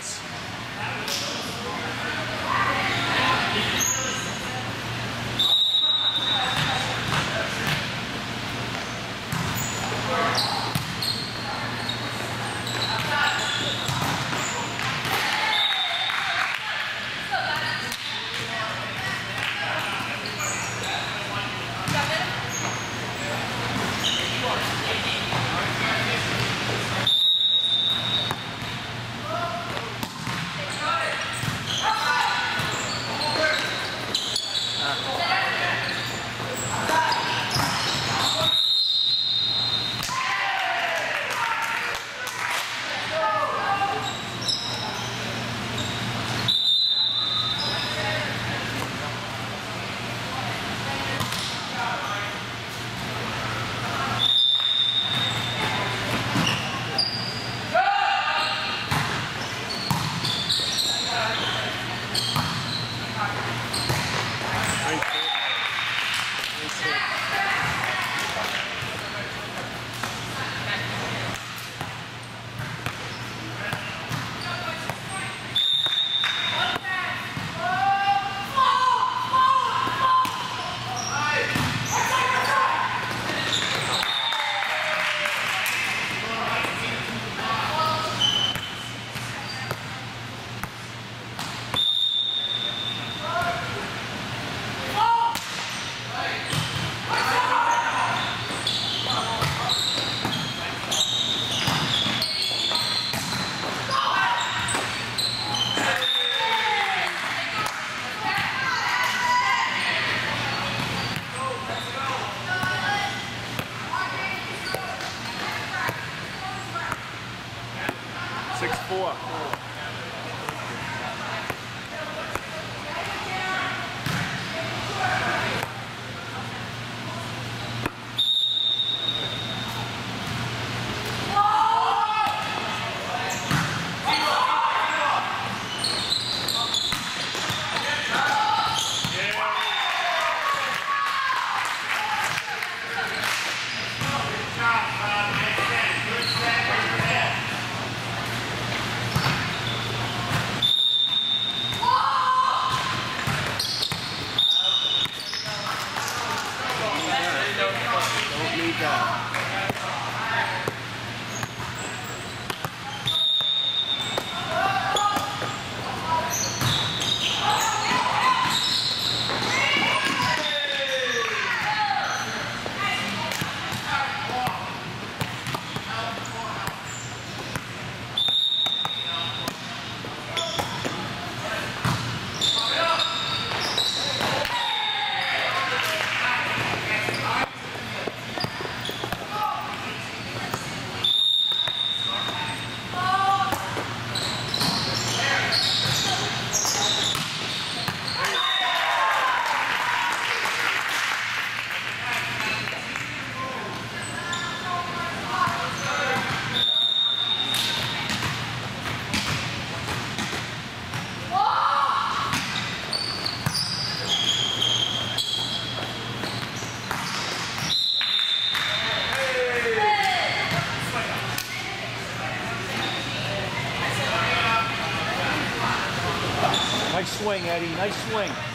Chris. Eddie. Nice swing.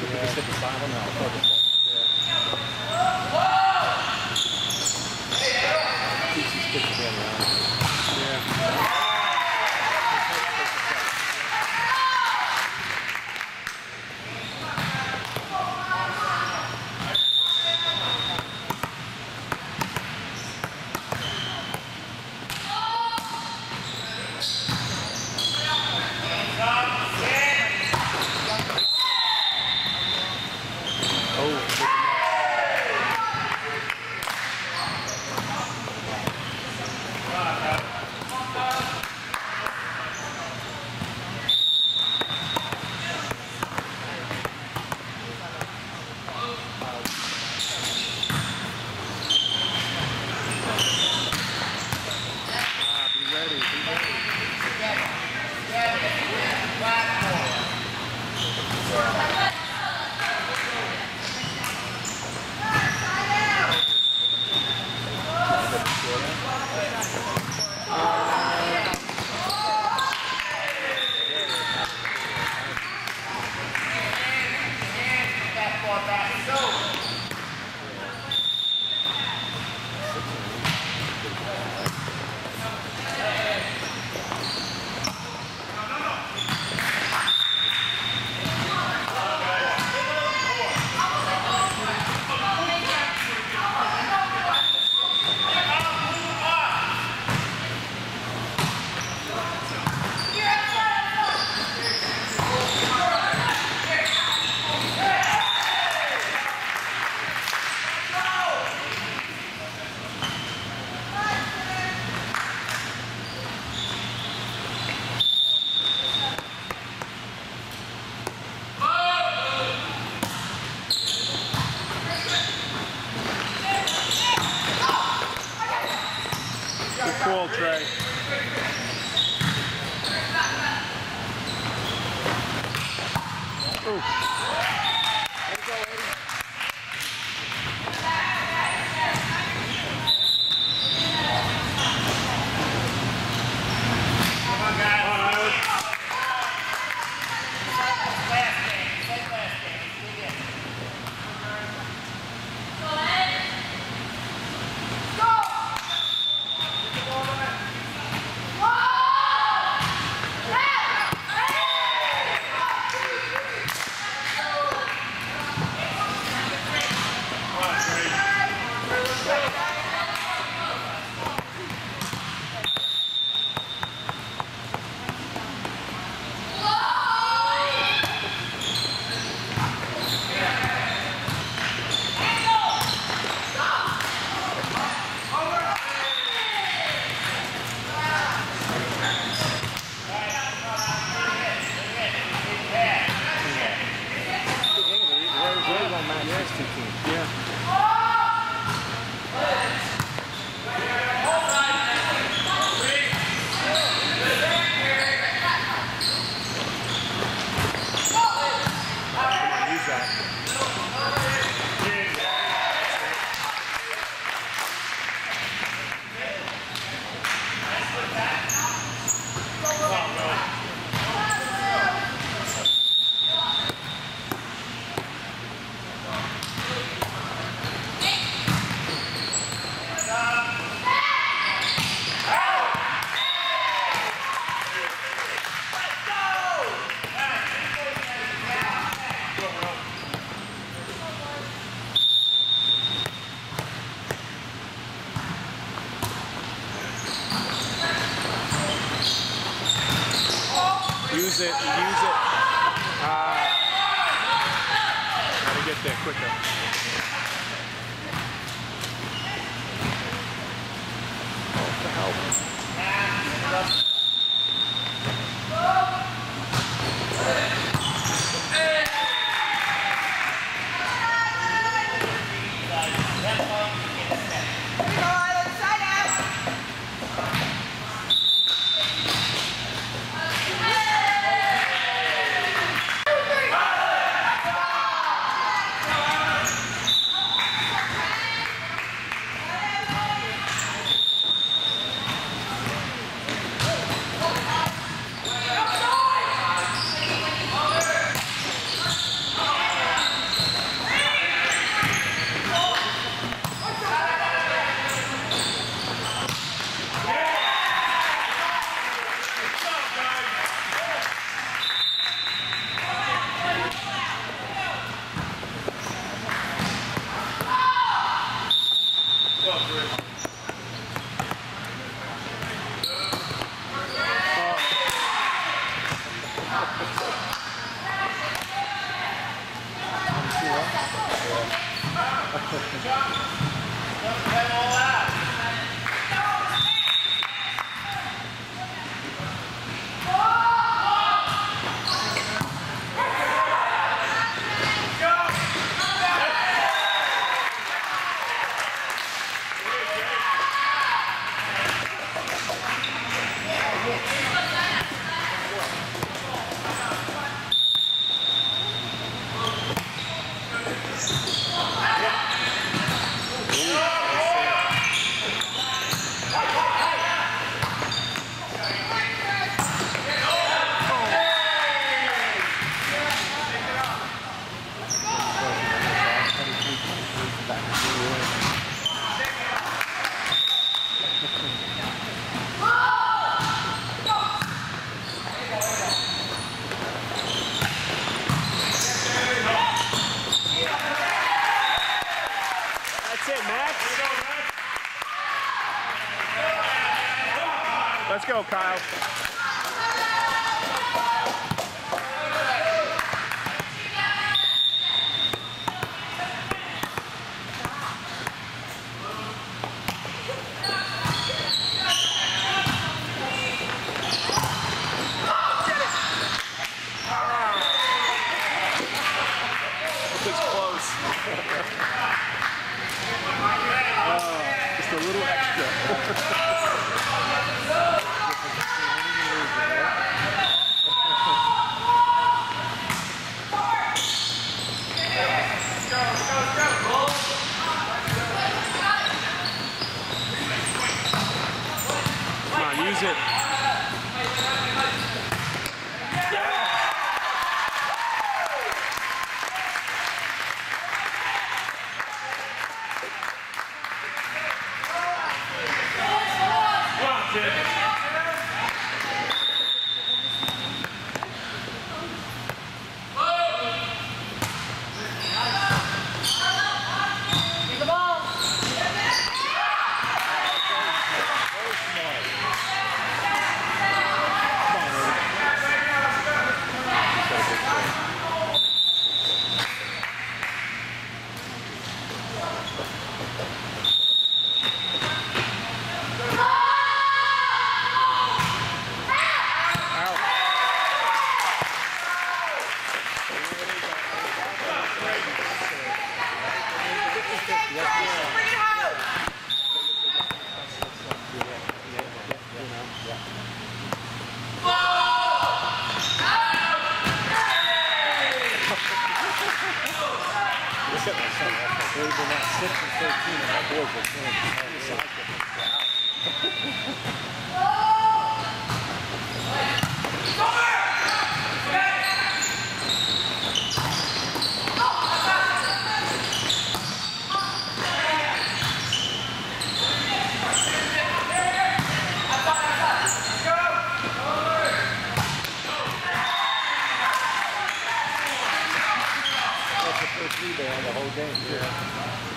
yeah. we could just hit the side. I. Double tray. Ooh. Use it, use it. Ah. Gotta get there quicker. Let's go, Kyle. They were not 6 and 13, and my boys were 10. Wow. Rebound the whole game. Yeah.